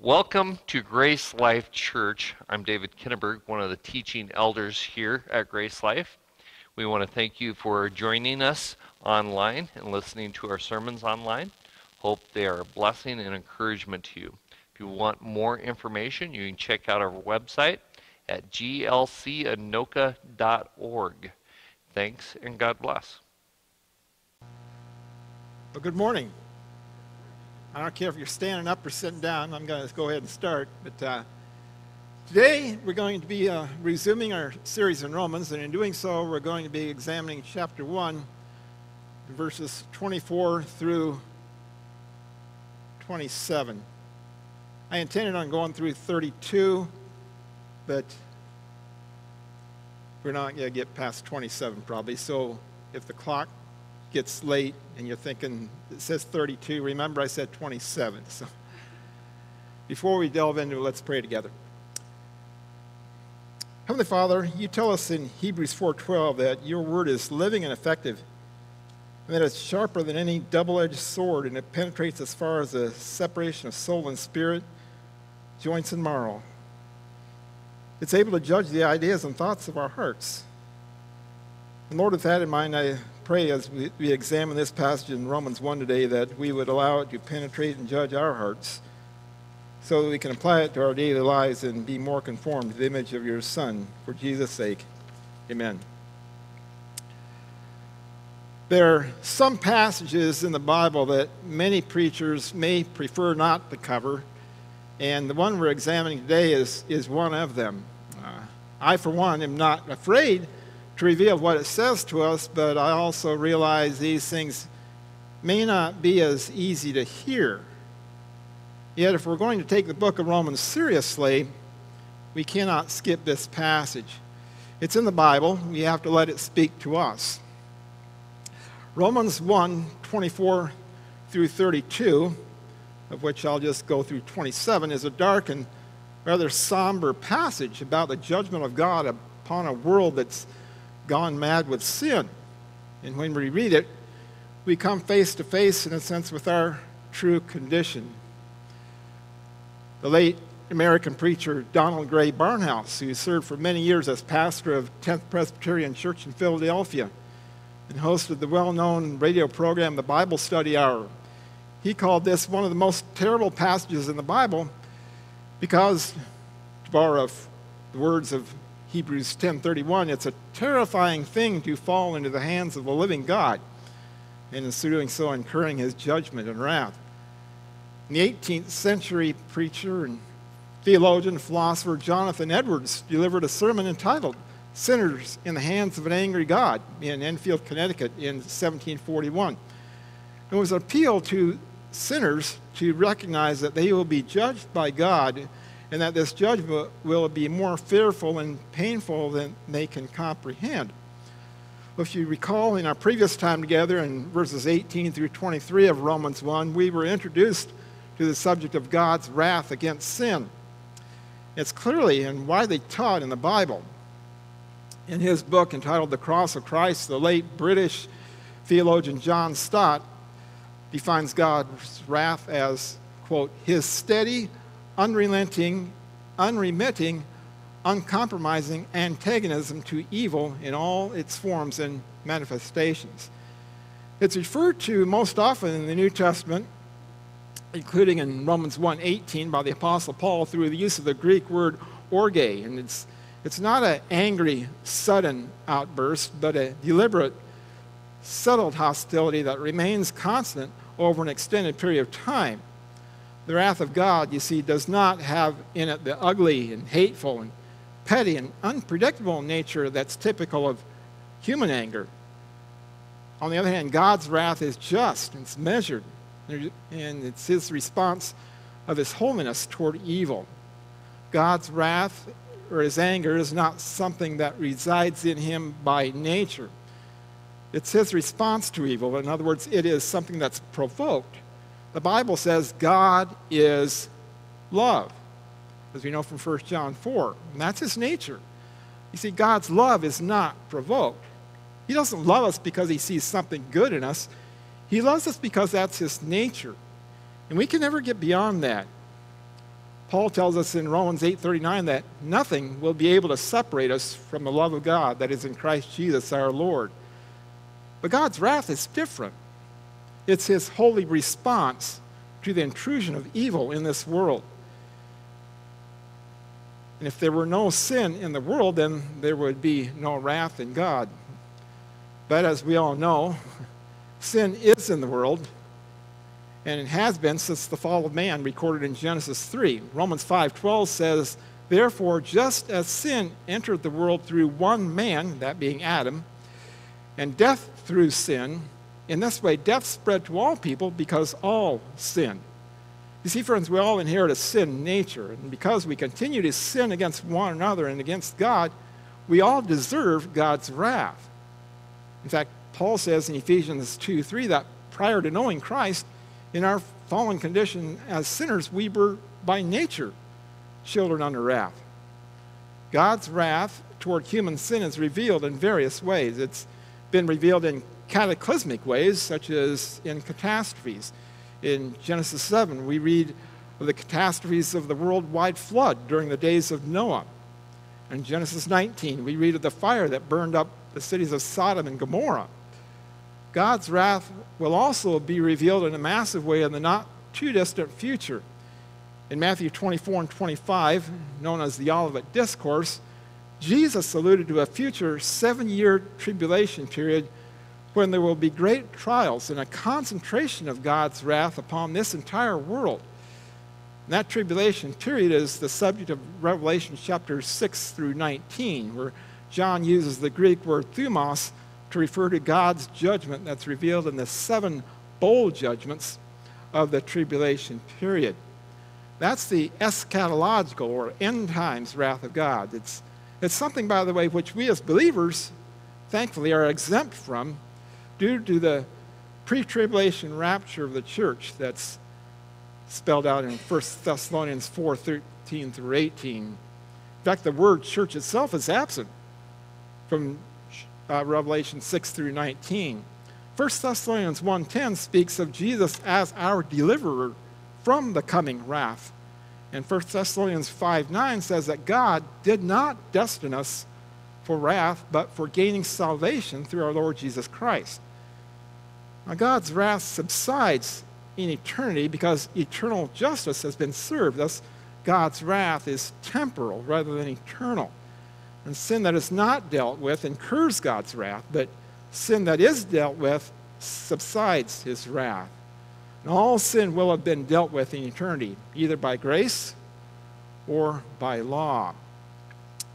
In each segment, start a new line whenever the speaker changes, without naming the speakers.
Welcome to GraceLife Church. I'm David Kinneberg, one of the teaching elders here at GraceLife. We want to thank you for joining us online and listening to our sermons online. Hope they are a blessing and encouragement to you. If you want more information, you can check out our website at glcanoka.org. Thanks and God bless.
Well, good morning. I don't care if you're standing up or sitting down. I'm going to go ahead and start. But uh, today we're going to be uh, resuming our series in Romans, and in doing so, we're going to be examining chapter 1, verses 24 through 27. I intended on going through 32, but we're not going to get past 27 probably. So if the clock gets late and you're thinking, it says 32, remember I said 27. So before we delve into it, let's pray together. Heavenly Father, you tell us in Hebrews 4:12 that your word is living and effective, and that it's sharper than any double-edged sword, and it penetrates as far as the separation of soul and spirit, joints and marrow. It's able to judge the ideas and thoughts of our hearts. And Lord, with that in mind, I pray as we, we examine this passage in Romans 1 today that we would allow it to penetrate and judge our hearts so that we can apply it to our daily lives and be more conformed to the image of your Son. For Jesus' sake, amen. There are some passages in the Bible that many preachers may prefer not to cover, and the one we're examining today is, is one of them. Uh, I, for one, am not afraid to reveal what it says to us, but I also realize these things may not be as easy to hear. Yet, if we're going to take the book of Romans seriously, we cannot skip this passage. It's in the Bible, we have to let it speak to us. Romans 1 24 through 32, of which I'll just go through 27, is a dark and rather somber passage about the judgment of God upon a world that's gone mad with sin. And when we read it, we come face to face, in a sense, with our true condition. The late American preacher Donald Grey Barnhouse, who served for many years as pastor of 10th Presbyterian Church in Philadelphia and hosted the well known radio program, The Bible Study Hour, he called this one of the most terrible passages in the Bible because, to borrow the words of Hebrews 10:31, it's a terrifying thing to fall into the hands of the living God, and in doing so incurring his judgment and wrath. In the 18th century preacher and theologian, philosopher Jonathan Edwards delivered a sermon entitled Sinners in the Hands of an Angry God in Enfield, Connecticut in 1741. It was an appeal to sinners to recognize that they will be judged by God and that this judgment will be more fearful and painful than they can comprehend. If you recall, in our previous time together, in verses 18 through 23 of Romans 1, we were introduced to the subject of God's wrath against sin. It's clearly and widely taught in the Bible. In his book entitled The Cross of Christ, the late British theologian John Stott defines God's wrath as, quote, his steady, unrelenting, unremitting, uncompromising antagonism to evil in all its forms and manifestations. It's referred to most often in the New Testament, including in Romans 1:18 by the apostle Paul through the use of the Greek word orge, and it's it's not an angry, sudden outburst, but a deliberate, settled hostility that remains constant over an extended period of time the wrath of God, you see, does not have in it the ugly and hateful and petty and unpredictable nature that's typical of human anger. On the other hand, God's wrath is just, and it's measured, and it's his response of his holiness toward evil. God's wrath or his anger is not something that resides in him by nature. It's his response to evil. In other words, it is something that's provoked the Bible says God is love, as we know from 1 John 4. And that's his nature. You see, God's love is not provoked. He doesn't love us because he sees something good in us. He loves us because that's his nature. And we can never get beyond that. Paul tells us in Romans 8:39 that nothing will be able to separate us from the love of God that is in Christ Jesus our Lord. But God's wrath is different. It's his holy response to the intrusion of evil in this world. And if there were no sin in the world, then there would be no wrath in God. But as we all know, sin is in the world, and it has been since the fall of man recorded in Genesis 3. Romans 5:12 says, "Therefore just as sin entered the world through one man, that being Adam, and death through sin, in this way death spread to all people because all sin. You see, friends, we all inherit a sin nature, and because we continue to sin against one another and against God, we all deserve God's wrath. In fact, Paul says in Ephesians 2 3 that prior to knowing Christ, in our fallen condition as sinners, we were by nature children under wrath. God's wrath toward human sin is revealed in various ways. It's been revealed in cataclysmic ways, such as in catastrophes. In Genesis 7, we read of the catastrophes of the worldwide flood during the days of Noah. In Genesis 19, we read of the fire that burned up the cities of Sodom and Gomorrah. God's wrath will also be revealed in a massive way in the not too distant future. In Matthew 24 and 25, known as the Olivet Discourse, Jesus alluded to a future seven year tribulation period when there will be great trials and a concentration of God's wrath upon this entire world. And that tribulation period is the subject of Revelation chapters 6 through 19, where John uses the Greek word thumos to refer to God's judgment that's revealed in the seven bowl judgments of the tribulation period. That's the eschatological or end times wrath of God. It's, it's something, by the way, which we as believers, thankfully, are exempt from due to the pre tribulation rapture of the church that's spelled out in 1 Thessalonians 4 13 through 18. In fact, the word church itself is absent from uh, Revelation 6 through 19. 1 Thessalonians 1.10 speaks of Jesus as our deliverer from the coming wrath. And 1 Thessalonians 5.9 says that God did not destine us for wrath, but for gaining salvation through our Lord Jesus Christ. Now, God's wrath subsides in eternity because eternal justice has been served. Thus, God's wrath is temporal rather than eternal. And sin that is not dealt with incurs God's wrath, but sin that is dealt with subsides his wrath. And all sin will have been dealt with in eternity, either by grace or by law.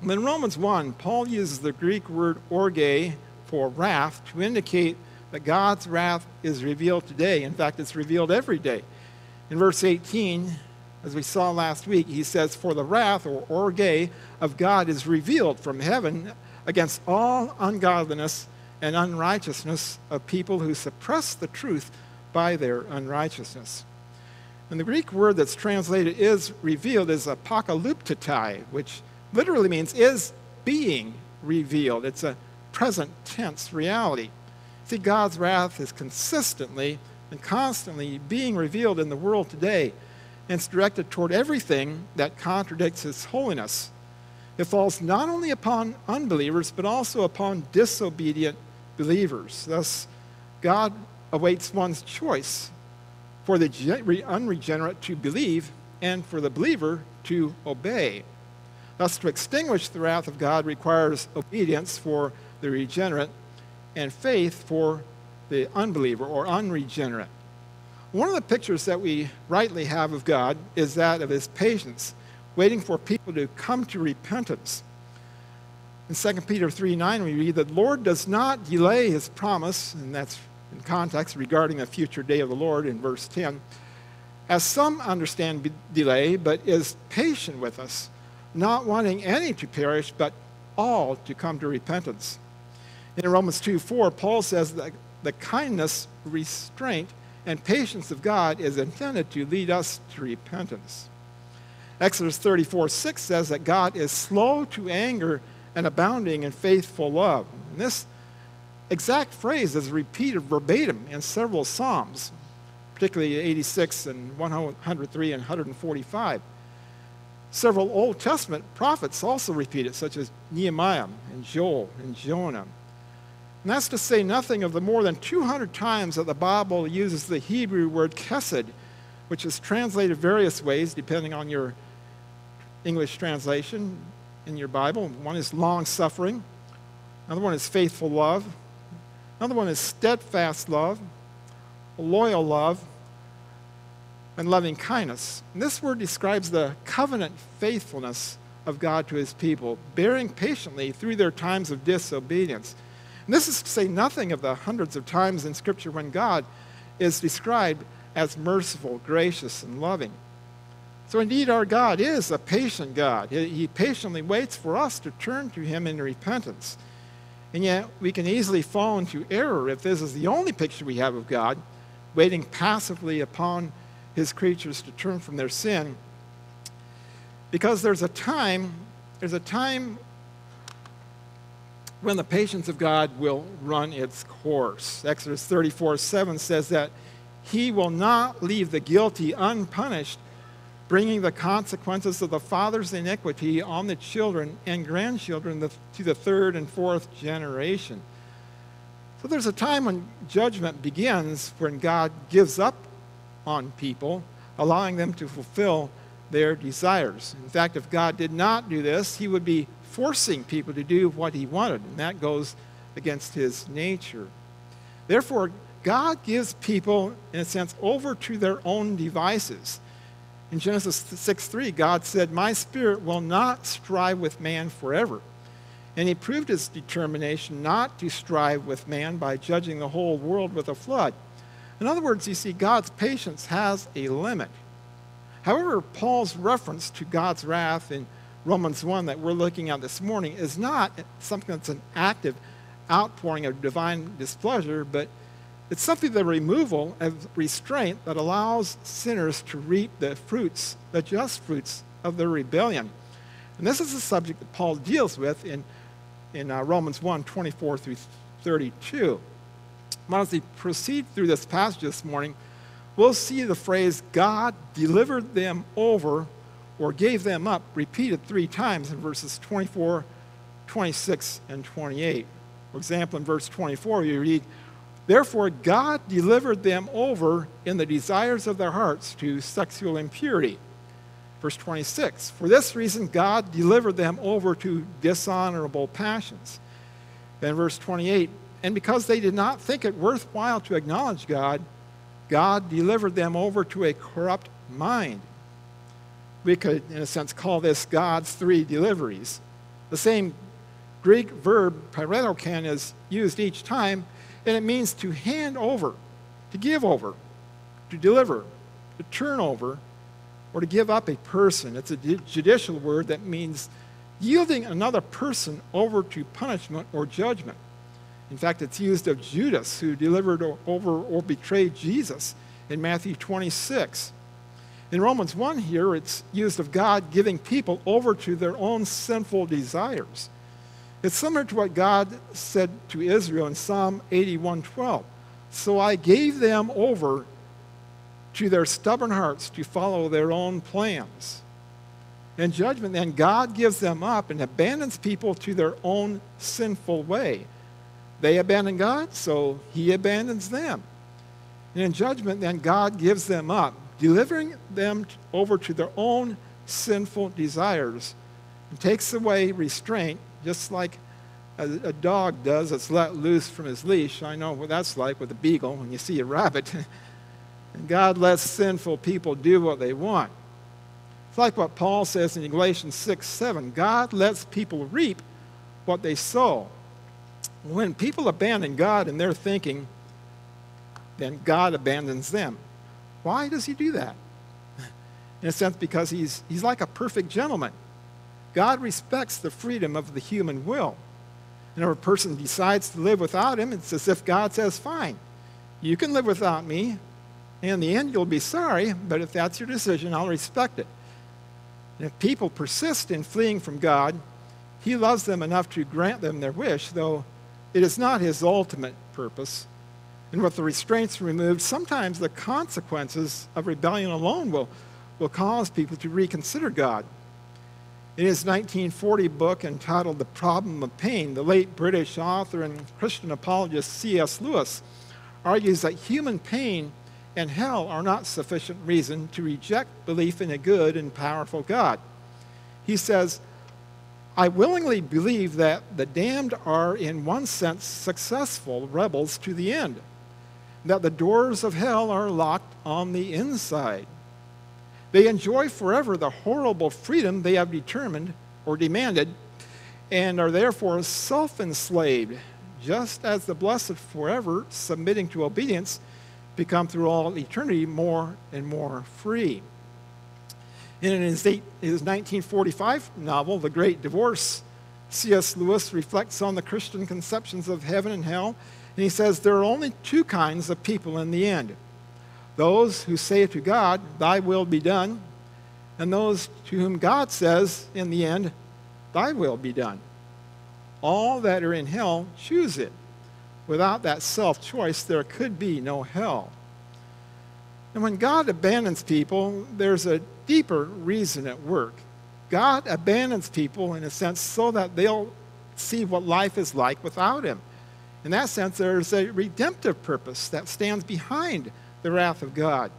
In Romans 1, Paul uses the Greek word orge for wrath to indicate that God's wrath is revealed today. In fact, it's revealed every day. In verse 18, as we saw last week, he says, For the wrath, or orge, of God is revealed from heaven against all ungodliness and unrighteousness of people who suppress the truth by their unrighteousness. And the Greek word that's translated is revealed is apocalyptai, which literally means is being revealed. It's a present tense reality. See, God's wrath is consistently and constantly being revealed in the world today and it's directed toward everything that contradicts His holiness. It falls not only upon unbelievers, but also upon disobedient believers. Thus, God awaits one's choice for the unregenerate to believe and for the believer to obey. Thus, to extinguish the wrath of God requires obedience for the regenerate and faith for the unbeliever or unregenerate. One of the pictures that we rightly have of God is that of his patience, waiting for people to come to repentance. In 2 Peter 3 9, we read that the Lord does not delay his promise, and that's in context regarding the future day of the Lord in verse 10, as some understand delay, but is patient with us, not wanting any to perish, but all to come to repentance. In Romans 2 4, Paul says that the kindness, restraint, and patience of God is intended to lead us to repentance. Exodus 34 6 says that God is slow to anger and abounding in faithful love. And this exact phrase is repeated verbatim in several Psalms, particularly 86 and 103 and 145. Several Old Testament prophets also repeat it, such as Nehemiah and Joel and Jonah. And that's to say nothing of the more than 200 times that the Bible uses the Hebrew word kesed, which is translated various ways depending on your English translation in your Bible. One is long suffering, another one is faithful love, another one is steadfast love, loyal love, and loving kindness. And this word describes the covenant faithfulness of God to his people, bearing patiently through their times of disobedience. And this is to say nothing of the hundreds of times in Scripture when God is described as merciful, gracious, and loving. So, indeed, our God is a patient God. He patiently waits for us to turn to Him in repentance. And yet, we can easily fall into error if this is the only picture we have of God, waiting passively upon His creatures to turn from their sin. Because there's a time, there's a time when the patience of God will run its course. Exodus 34 7 says that He will not leave the guilty unpunished, bringing the consequences of the father's iniquity on the children and grandchildren to the third and fourth generation. So there's a time when judgment begins when God gives up on people, allowing them to fulfill their desires. In fact, if God did not do this, He would be forcing people to do what he wanted, and that goes against his nature. Therefore, God gives people, in a sense, over to their own devices. In Genesis 6 3, God said, My spirit will not strive with man forever. And he proved his determination not to strive with man by judging the whole world with a flood. In other words, you see, God's patience has a limit. However, Paul's reference to God's wrath in Romans 1 that we're looking at this morning is not something that's an active outpouring of divine displeasure, but it's something the removal of restraint that allows sinners to reap the fruits, the just fruits of their rebellion. And this is a subject that Paul deals with in, in uh, Romans 1 24 through 32. As we proceed through this passage this morning, we'll see the phrase, God delivered them over or gave them up repeated three times in verses 24, 26, and 28. For example, in verse 24, you read, Therefore, God delivered them over in the desires of their hearts to sexual impurity. Verse 26, For this reason, God delivered them over to dishonorable passions. Then, verse 28, And because they did not think it worthwhile to acknowledge God, God delivered them over to a corrupt mind we could, in a sense, call this God's three deliveries. The same Greek verb, paredoken, is used each time, and it means to hand over, to give over, to deliver, to turn over, or to give up a person. It's a judicial word that means yielding another person over to punishment or judgment. In fact, it's used of Judas, who delivered over or betrayed Jesus in Matthew 26. In Romans 1 here, it's used of God giving people over to their own sinful desires. It's similar to what God said to Israel in Psalm 81:12. So I gave them over to their stubborn hearts to follow their own plans. In judgment, then, God gives them up and abandons people to their own sinful way. They abandon God, so he abandons them. And in judgment, then, God gives them up delivering them over to their own sinful desires and takes away restraint, just like a, a, dog does that's let loose from his leash. I know what that's like with a beagle when you see a rabbit. and God lets sinful people do what they want. It's like what Paul says in Galatians 6 7. God lets people reap what they sow. When people abandon God in their thinking, then God abandons them. Why does he do that? In a sense, because he's, he's like a perfect gentleman. God respects the freedom of the human will. And if a person decides to live without him, it's as if God says, Fine, you can live without me. In the end, you'll be sorry, but if that's your decision, I'll respect it. And if people persist in fleeing from God, he loves them enough to grant them their wish, though it is not his ultimate purpose. And with the restraints removed, sometimes the consequences of rebellion alone will, will cause people to reconsider God. In his 1940 book entitled The Problem of Pain, the late British author and Christian apologist C.S. Lewis argues that human pain and hell are not sufficient reason to reject belief in a good and powerful God. He says, I willingly believe that the damned are, in one sense, successful rebels to the end, that the doors of hell are locked on the inside. They enjoy forever the horrible freedom they have determined or demanded and are therefore self enslaved, just as the blessed forever, submitting to obedience, become through all eternity more and more free. In his, 1945 novel, The Great Divorce, C.S. Lewis reflects on the Christian conceptions of heaven and hell, and he says there are only two kinds of people in the end those who say to God, Thy will be done, and those to whom God says, in the end, Thy will be done. All that are in hell choose it. Without that self choice, there could be no hell. And when God abandons people, there's a deeper reason at work. God abandons people, in a sense, so that they'll see what life is like without Him. In that sense, there's a redemptive purpose that stands behind the wrath of God.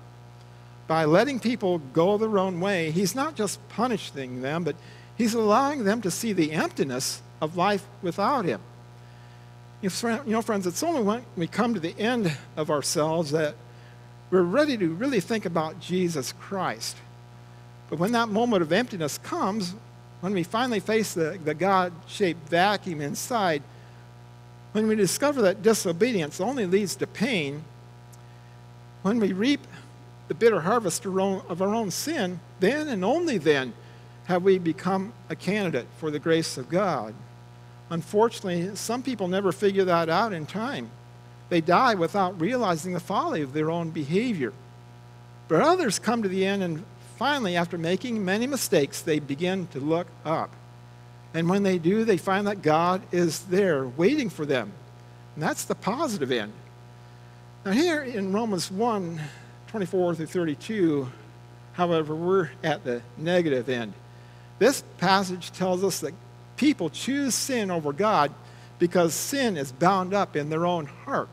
By letting people go their own way, He's not just punishing them, but He's allowing them to see the emptiness of life without Him. You know, friends, it's only when we come to the end of ourselves that we're ready to really think about Jesus Christ. But when that moment of emptiness comes, when we finally face the, the God shaped vacuum inside, when we discover that disobedience only leads to pain, when we reap the bitter harvest of our own sin, then and only then have we become a candidate for the grace of God. Unfortunately, some people never figure that out in time. They die without realizing the folly of their own behavior. But others come to the end, and finally, after making many mistakes, they begin to look up. And when they do, they find that God is there waiting for them. And that's the positive end. Now, here in Romans 1 24 through 32, however, we're at the negative end. This passage tells us that people choose sin over God because sin is bound up in their own heart.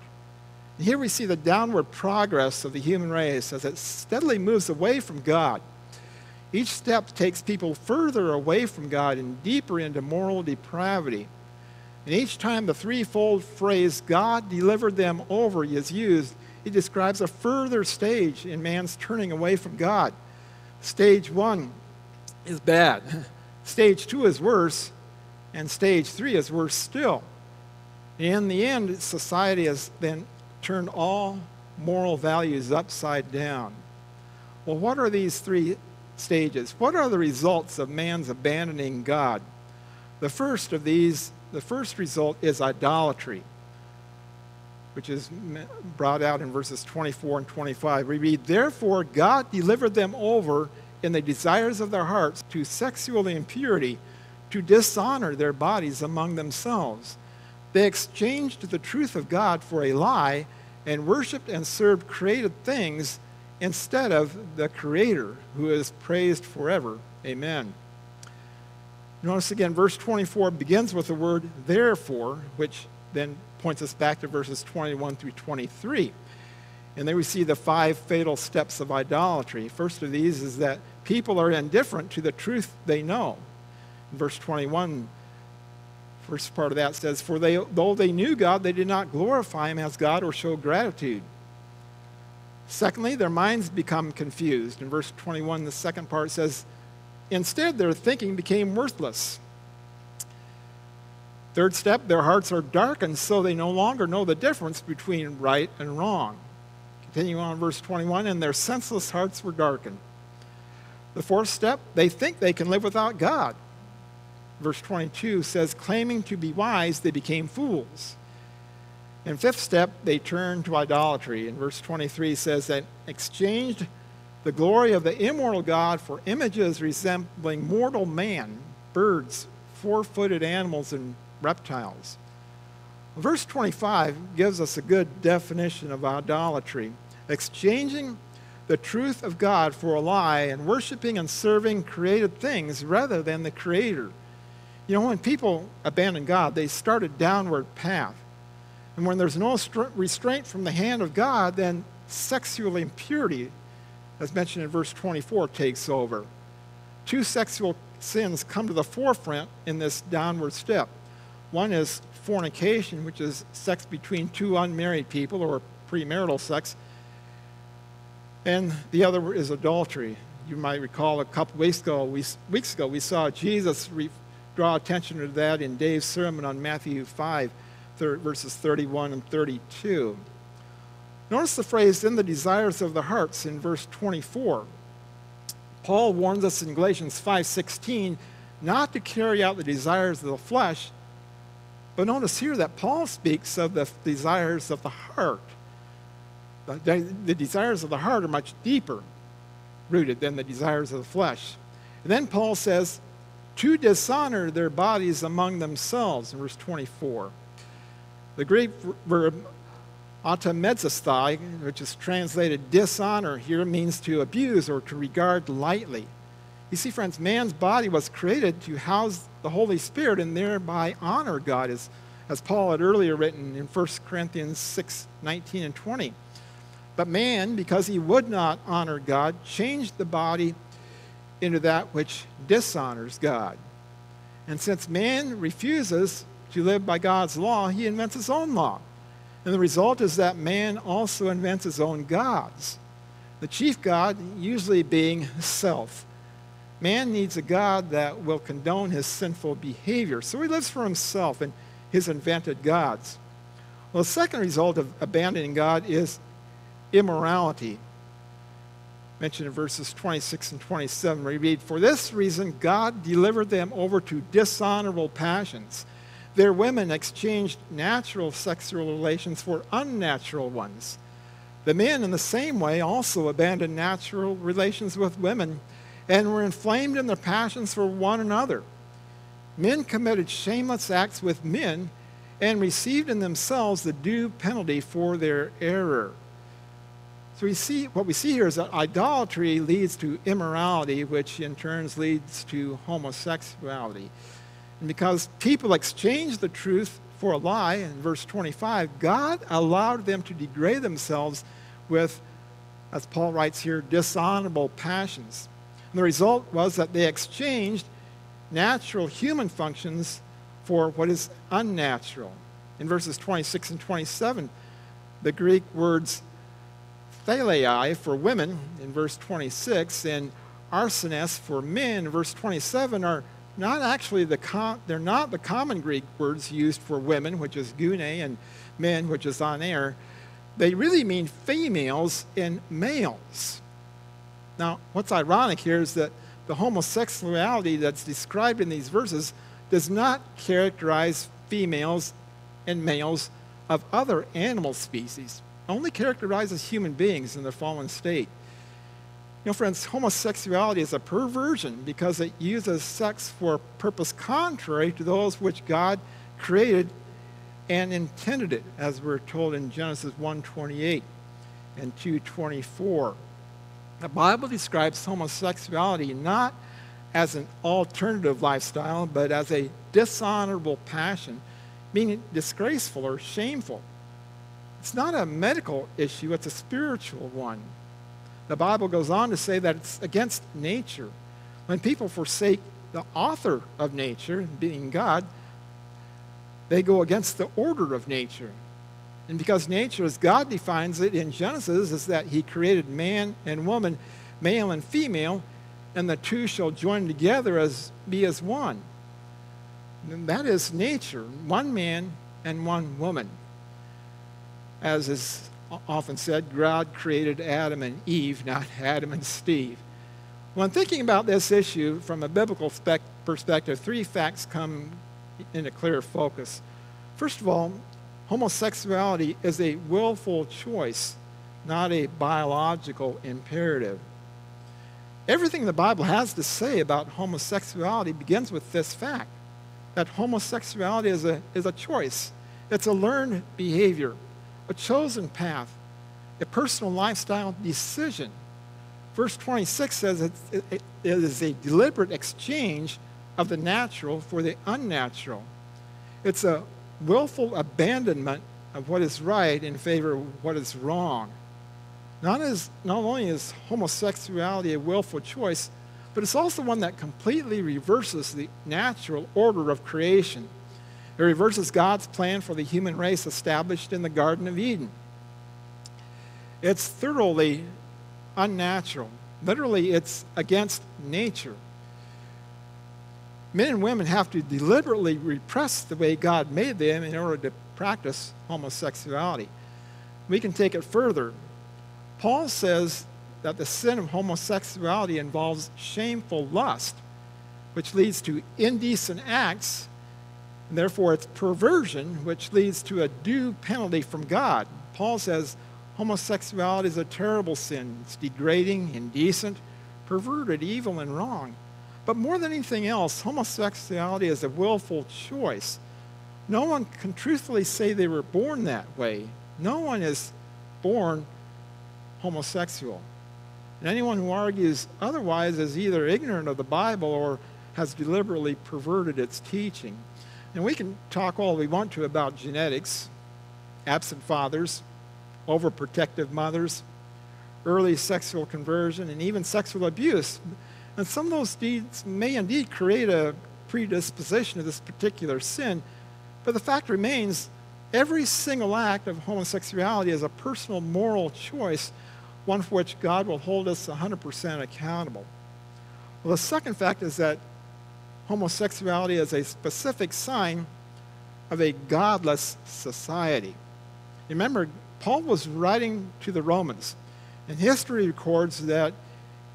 And here we see the downward progress of the human race as it steadily moves away from God. Each step takes people further away from God and deeper into moral depravity. And each time the threefold phrase, God delivered them over, is used, it describes a further stage in man's turning away from God. Stage one is bad, stage two is worse, and stage three is worse still. In the end, society has then turned all moral values upside down. Well, what are these three stages? What are the results of man's abandoning God? The first of these the first result is idolatry, which is brought out in verses 24 and 25. We read, Therefore, God delivered them over in the desires of their hearts to sexual impurity, to dishonor their bodies among themselves. They exchanged the truth of God for a lie and worshiped and served created things instead of the Creator, who is praised forever. Amen. Notice again, verse 24 begins with the word therefore, which then points us back to verses 21 through 23. And then we see the five fatal steps of idolatry. First of these is that people are indifferent to the truth they know. In verse 21, first part of that says, For they, though they knew God, they did not glorify him as God or show gratitude. Secondly, their minds become confused. In verse 21, the second part says, Instead, their thinking became worthless. Third step, their hearts are darkened, so they no longer know the difference between right and wrong. Continue on, verse 21, and their senseless hearts were darkened. The fourth step, they think they can live without God. Verse 22 says, claiming to be wise, they became fools. And fifth step, they turned to idolatry. And verse 23 says that exchanged the glory of the immortal God for images resembling mortal man, birds, four footed animals, and reptiles. Verse 25 gives us a good definition of idolatry exchanging the truth of God for a lie and worshiping and serving created things rather than the Creator. You know, when people abandon God, they start a downward path. And when there's no restraint from the hand of God, then sexual impurity, as mentioned in verse 24, takes over. Two sexual sins come to the forefront in this downward step. One is fornication, which is sex between two unmarried people or premarital sex, and the other is adultery. You might recall a couple weeks ago, we, weeks ago, we saw Jesus re, draw attention to that in Dave's sermon on Matthew 5, thir, verses 31 and 32. Notice the phrase, in the desires of the hearts, in verse 24. Paul warns us in Galatians 5:16 not to carry out the desires of the flesh, but notice here that Paul speaks of the desires of the heart. The, the desires of the heart are much deeper rooted than the desires of the flesh. And then Paul says, to dishonor their bodies among themselves, in verse 24. The Greek verb atimazesthai, which is translated dishonor, here means to abuse or to regard lightly. You see, friends, man's body was created to house the Holy Spirit and thereby honor God, as, as Paul had earlier written in 1 Corinthians 6 19 and 20. But man, because he would not honor God, changed the body into that which dishonors God. And since man refuses to live by God's law, he invents his own law. And the result is that man also invents his own gods. The chief god usually being self. Man needs a God that will condone his sinful behavior. So he lives for himself and his invented gods. Well, the second result of abandoning God is immorality. Mentioned in verses 26 and 27, we read, For this reason God delivered them over to dishonorable passions. Their women exchanged natural sexual relations for unnatural ones. The men, in the same way, also abandoned natural relations with women and were inflamed in their passions for one another. Men committed shameless acts with men and received in themselves the due penalty for their error. So we see what we see here is that idolatry leads to immorality, which in turn leads to homosexuality. And because people exchanged the truth for a lie, in verse 25, God allowed them to degrade themselves with, as Paul writes here, dishonorable passions. And the result was that they exchanged natural human functions for what is unnatural. In verses 26 and 27, the Greek words thalei for women in verse 26 and arsenes for men in verse 27 are not actually the com- they're not the common Greek words used for women, which is gune, and men, which is aner. They really mean females and males. Now, what's ironic here is that the homosexuality that's described in these verses does not characterize females and males of other animal species only characterizes human beings in their fallen state. You know, friends, homosexuality is a perversion because it uses sex for a purpose contrary to those which God created and intended it, as we're told in Genesis 1:28 and 2:24. The Bible describes homosexuality not as an alternative lifestyle, but as a dishonorable passion, meaning disgraceful or shameful. It's not a medical issue, it's a spiritual one. The Bible goes on to say that it's against nature. When people forsake the author of nature, being God, they go against the order of nature. And because nature, as God defines it in Genesis, is that He created man and woman, male and female, and the two shall join together as be as one. And that is nature, one man and one woman as is often said, God created Adam and Eve, not Adam and Steve. When thinking about this issue from a biblical perspective, three facts come into clear focus. First of all, homosexuality is a willful choice, not a biological imperative. Everything the Bible has to say about homosexuality begins with this fact that homosexuality is a, is a choice, it's a learned behavior a chosen path, a personal lifestyle decision. Verse 26 says it, it, it is a deliberate exchange of the natural for the unnatural. It's a willful abandonment of what is right in favor of what is wrong. Not, as, not only is homosexuality a willful choice, but it's also one that completely reverses the natural order of creation. It reverses God's plan for the human race established in the Garden of Eden. It's thoroughly unnatural. Literally, it's against nature. Men and women have to deliberately repress the way God made them in order to practice homosexuality. We can take it further. Paul says that the sin of homosexuality involves shameful lust, which leads to indecent acts, and therefore it's perversion, which leads to a due penalty from God. Paul says homosexuality is a terrible sin. It's degrading, indecent, perverted, evil, and wrong. But more than anything else, homosexuality is a willful choice. No one can truthfully say they were born that way. No one is born homosexual. And anyone who argues otherwise is either ignorant of the Bible or has deliberately perverted its teaching. And we can talk all we want to about genetics, absent fathers, overprotective mothers, early sexual conversion, and even sexual abuse. And some of those deeds may indeed create a predisposition to this particular sin, but the fact remains every single act of homosexuality is a personal moral choice one for which God will hold us 100% accountable. Well, the second fact is that homosexuality as a specific sign of a godless society. Remember, Paul was writing to the Romans, and history records that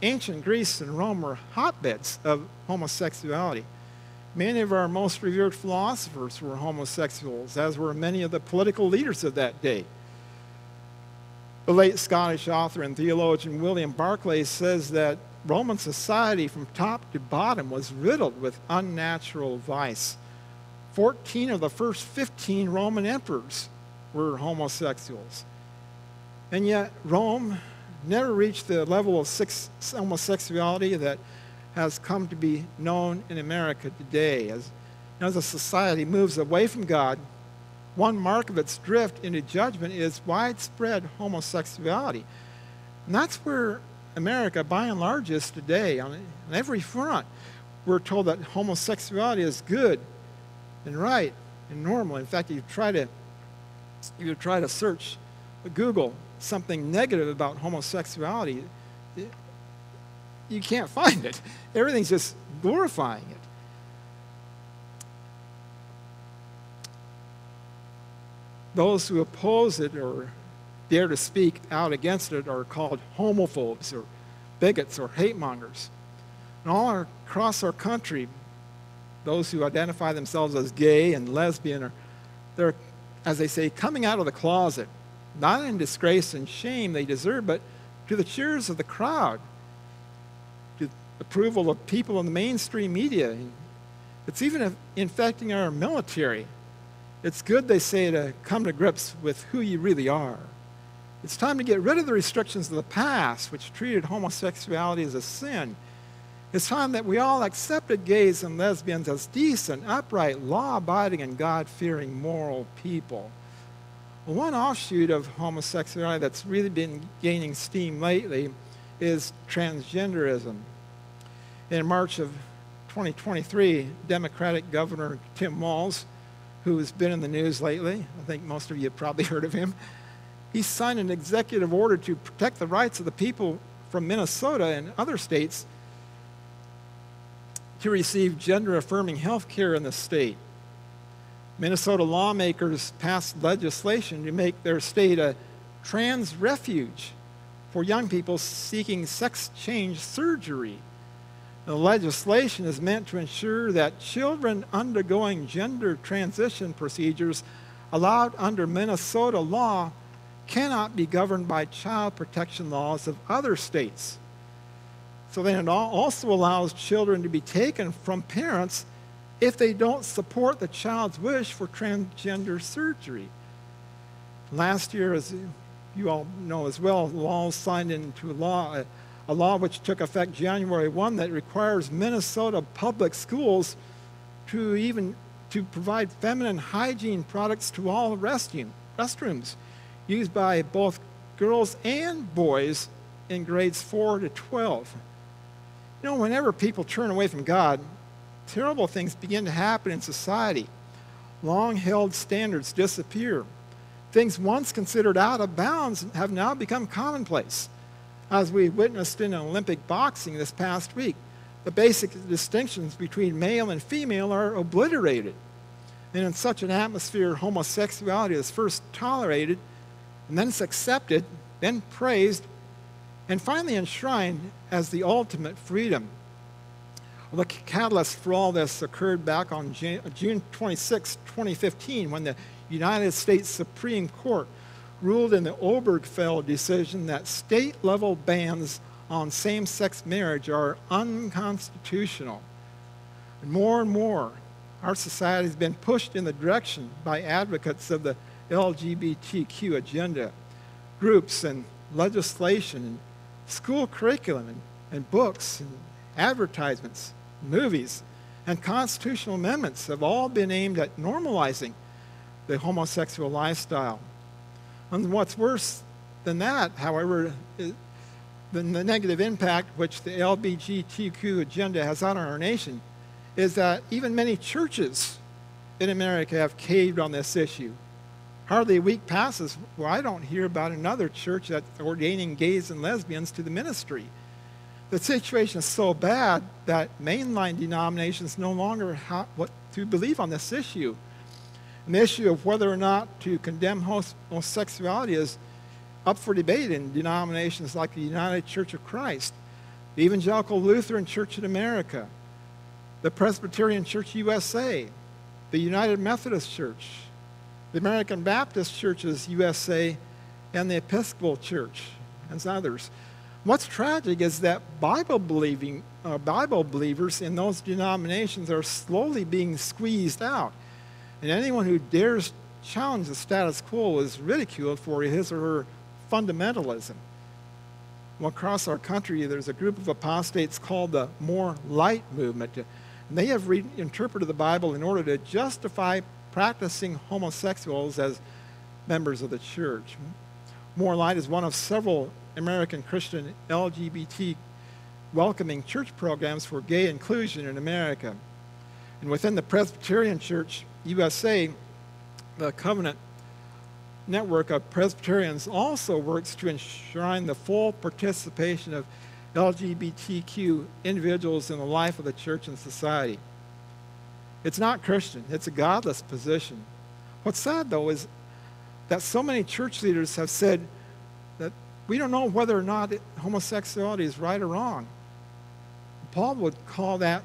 ancient Greece and Rome were hotbeds of homosexuality. Many of our most revered philosophers were homosexuals, as were many of the political leaders of that day. The late Scottish author and theologian William Barclay says that Roman society from top to bottom was riddled with unnatural vice. 14 of the first 15 Roman emperors were homosexuals. And yet, Rome never reached the level of homosexuality that has come to be known in America today. As, as a society moves away from God one mark of its drift into judgment is widespread homosexuality. And that's where America, by and large, is today. On, on every front, we're told that homosexuality is good and right and normal. In fact, you try to you try to search Google something negative about homosexuality, you can't find it. Everything's just glorifying it. those who oppose it or dare to speak out against it are called homophobes or bigots or hate mongers. And all across our country, those who identify themselves as gay and lesbian are, they're, as they say, coming out of the closet, not in disgrace and shame they deserve, but to the cheers of the crowd, to approval of people in the mainstream media. It's even infecting our military. It's good, they say, to come to grips with who you really are. It's time to get rid of the restrictions of the past, which treated homosexuality as a sin. It's time that we all accepted gays and lesbians as decent, upright, law abiding, and God fearing moral people. One offshoot of homosexuality that's really been gaining steam lately is transgenderism. In March of 2023, Democratic Governor Tim Walz who's been in the news lately. I think most of you probably heard of him. He signed an executive order to protect the rights of the people from Minnesota and other states to receive gender affirming health care in the state. Minnesota lawmakers passed legislation to make their state a trans refuge for young people seeking sex change surgery. The legislation is meant to ensure that children undergoing gender transition procedures allowed under Minnesota law cannot be governed by child protection laws of other states. So then it also allows children to be taken from parents if they don't support the child's wish for transgender surgery. Last year, as you all know as well, laws signed into law a, law which took effect January 1 that requires Minnesota public schools to even to provide feminine hygiene products to all restroom, restrooms used by both girls and boys in grades 4 to 12. You know, whenever people turn away from God, terrible things begin to happen in society. Long held standards disappear. Things once considered out of bounds have now become commonplace. As we witnessed in Olympic boxing this past week, the basic distinctions between male and female are obliterated. And in such an atmosphere, homosexuality is first tolerated, and then it's accepted, then praised, and finally enshrined as the ultimate freedom. Well, the catalyst for all this occurred back on uh, June 26, 2015, when the United States Supreme Court ruled in the Obergefell decision that state level bans on same sex marriage are unconstitutional. And more and more, our society has been pushed in the direction by advocates of the LGBTQ agenda, groups and legislation and school curriculum and, and books and advertisements, movies, and constitutional amendments have all been aimed at normalizing the homosexual lifestyle. And what's worse than that, however, is the, the negative impact which the LGBTQ agenda has on our nation is that even many churches in America have caved on this issue. Hardly a week passes where I don't hear about another church that's ordaining gays and lesbians to the ministry. The situation is so bad that mainline denominations no longer have what to believe on this issue. And the issue of whether or not to condemn homosexuality is up for debate in denominations like the United Church of Christ, the Evangelical Lutheran Church in America, the Presbyterian Church USA, the United Methodist Church, the American Baptist Churches USA, and the Episcopal Church, and others. What's tragic is that Bible believing uh, Bible believers in those denominations are slowly being squeezed out. And anyone who dares challenge the status quo is ridiculed for his or her fundamentalism. Well, across our country, there's a group of apostates called the More Light Movement. And they have reinterpreted the Bible in order to justify practicing homosexuals as members of the church. More Light is one of several American Christian LGBT welcoming church programs for gay inclusion in America. And within the Presbyterian Church USA, the Covenant network of Presbyterians also works to enshrine the full participation of LGBTQ individuals in the life of the church and society. It's not Christian, it's a godless position. What's sad, though, is that so many church leaders have said that we don't know whether or not homosexuality is right or wrong. Paul would call that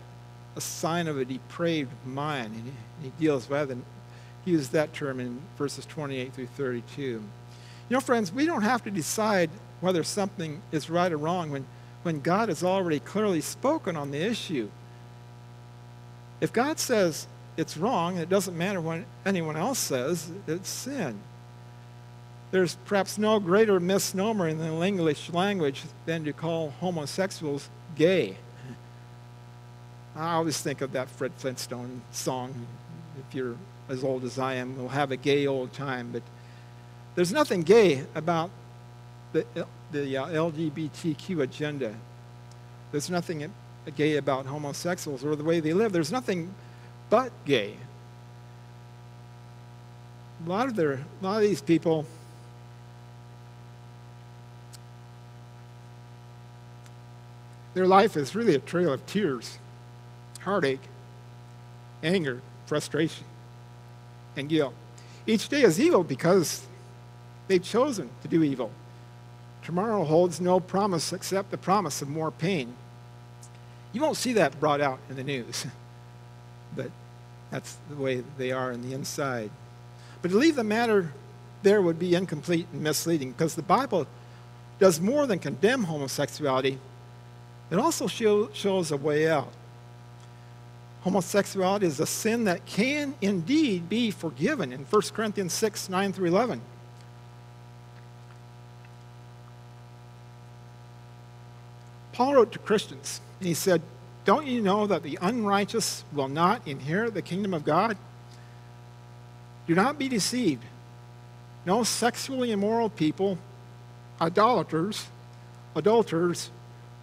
a sign of a depraved mind, and he deals with that he used that term in verses 28 through 32. You know, friends, we don't have to decide whether something is right or wrong when, when God has already clearly spoken on the issue. If God says it's wrong, it doesn't matter what anyone else says, it's sin. There's perhaps no greater misnomer in the English language than to call homosexuals gay. I always think of that Fred Flintstone song, if you're as old as I am we'll have a gay old time, but there's nothing gay about the, the uh, LGBTQ agenda. There's nothing gay about homosexuals or the way they live. There's nothing but gay. A lot of, their, a lot of these people their life is really a trail of tears, heartache, anger, frustration and guilt. Each day is evil because they've chosen to do evil. Tomorrow holds no promise except the promise of more pain. You won't see that brought out in the news, but that's the way they are in the inside. But to leave the matter there would be incomplete and misleading because the Bible does more than condemn homosexuality, it also show, shows a way out homosexuality is a sin that can indeed be forgiven in 1 Corinthians 6 9 through 11. Paul wrote to Christians, and he said, Don't you know that the unrighteous will not inherit the kingdom of God? Do not be deceived. No sexually immoral people, idolaters, adulterers,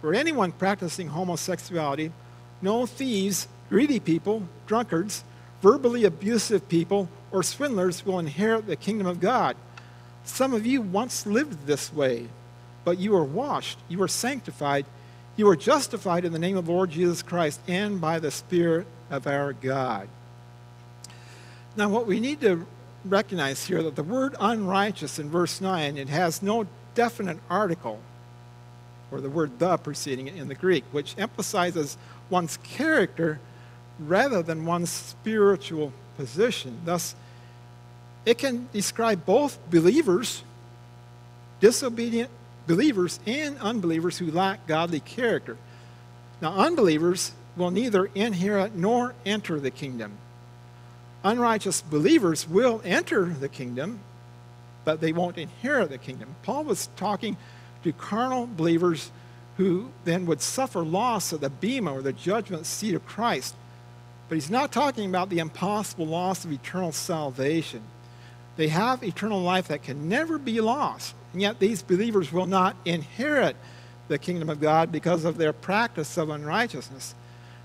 or anyone practicing homosexuality, no thieves, greedy people, drunkards, verbally abusive people, or swindlers will inherit the kingdom of God. Some of you once lived this way, but you were washed, you were sanctified, you are justified in the name of the Lord Jesus Christ and by the Spirit of our God. Now, what we need to recognize here that the word unrighteous in verse 9, it has no definite article or the word the preceding it in the Greek, which emphasizes one's character rather than one's spiritual position. Thus, it can describe both believers, disobedient believers, and unbelievers who lack godly character. Now, unbelievers will neither inherit nor enter the kingdom. Unrighteous believers will enter the kingdom, but they won't inherit the kingdom. Paul was talking to carnal believers who then would suffer loss of the bema or the judgment seat of Christ. But he's not talking about the impossible loss of eternal salvation. They have eternal life that can never be lost. And yet these believers will not inherit the kingdom of God because of their practice of unrighteousness.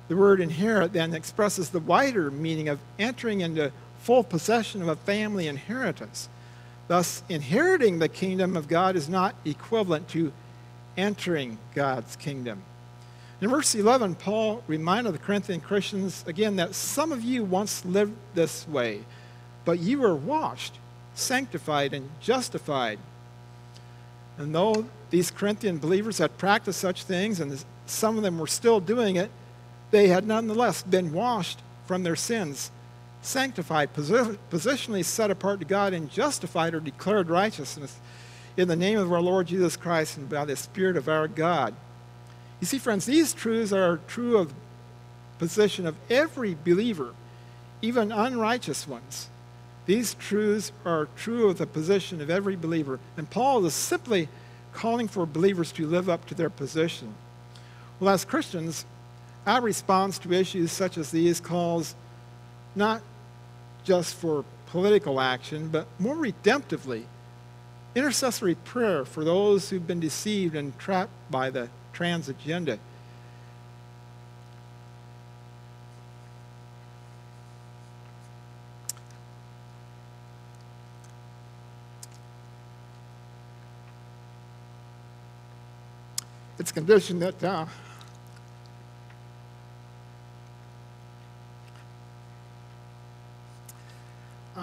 The word inherit then expresses the wider meaning of entering into full possession of a family inheritance. Thus, inheriting the kingdom of God is not equivalent to entering God's kingdom. In verse 11, Paul reminded the Corinthian Christians again that some of you once lived this way, but you were washed, sanctified, and justified. And though these Corinthian believers had practiced such things, and some of them were still doing it, they had nonetheless been washed from their sins sanctified, positionally set apart to God, and justified or declared righteousness in the name of our Lord Jesus Christ and by the Spirit of our God. You see, friends, these truths are true of the position of every believer, even unrighteous ones. These truths are true of the position of every believer. And Paul is simply calling for believers to live up to their position. Well, as Christians, our response to issues such as these calls not just for political action, but more redemptively, intercessory prayer for those who've been deceived and trapped by the trans agenda. It's conditioned that uh,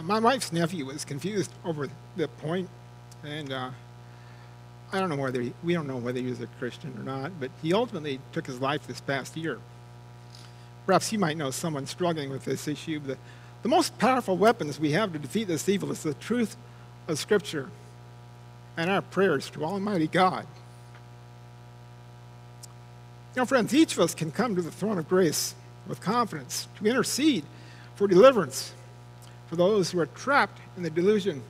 my wife's nephew was confused over the point, and uh, I don't know whether he, we don't know whether he was a Christian or not, but he ultimately took his life this past year. Perhaps you might know someone struggling with this issue. The, the most powerful weapons we have to defeat this evil is the truth of Scripture and our prayers to Almighty God. Know, friends, each of us can come to the throne of grace with confidence to intercede for deliverance for those who are trapped in the delusion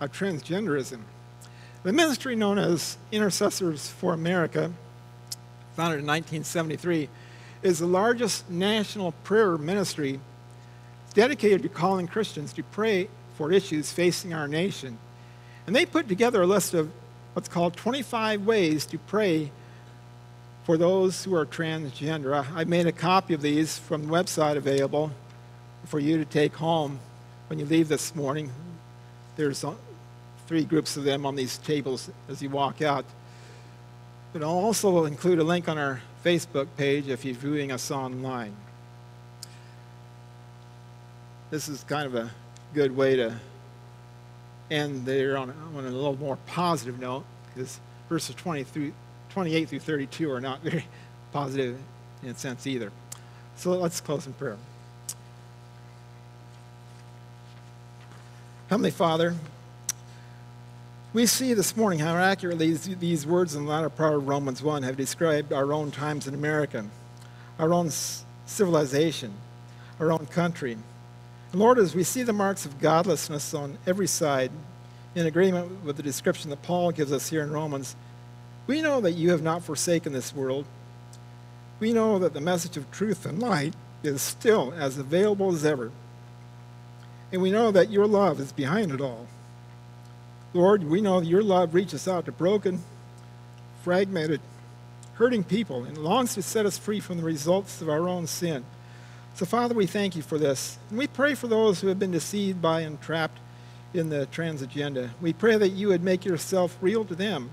of transgenderism. The ministry known as Intercessors for America, founded in 1973, is the largest national prayer ministry dedicated to calling Christians to pray for issues facing our nation. And they put together a list of what's called 25 ways to pray for those who are transgender. I've made a copy of these from the website available for you to take home when you leave this morning, there's uh, three groups of them on these tables as you walk out. But I'll also include a link on our Facebook page if you're viewing us online. This is kind of a good way to end there on a, on a little more positive note because verses 20 through, 28 through 32 are not very positive in a sense either. So let's close in prayer. Heavenly Father, we see this morning how accurately these words in the latter part of Romans 1 have described our own times in America, our own civilization, our own country. And Lord, as we see the marks of godlessness on every side, in agreement with the description that Paul gives us here in Romans, We know that you have not forsaken this world. We know that the message of truth and light is still as available as ever. And we know that your love is behind it all. Lord, we know that your love reaches out to broken, fragmented, hurting people and longs to set us free from the results of our own sin. So, Father, we thank you for this. And we pray for those who have been deceived by and trapped in the trans agenda. We pray that you would make yourself real to them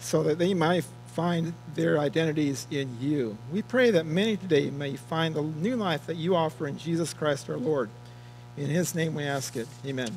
so that they might find their identities in you. We pray that many today may find the new life that you offer in Jesus Christ our Lord. In his name we ask it. Amen.